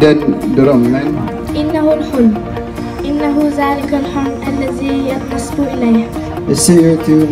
den drömmen. إنه الحلم. إنه ذلك الحلم الذي ينصب إليه. Det ser ut hur